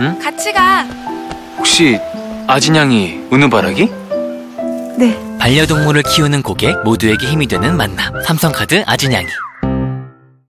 응? 같이 가. 혹시 아진양이 은우바라기? 네. 반려동물을 키우는 고객 모두에게 힘이 되는 만남. 삼성카드 아진양이.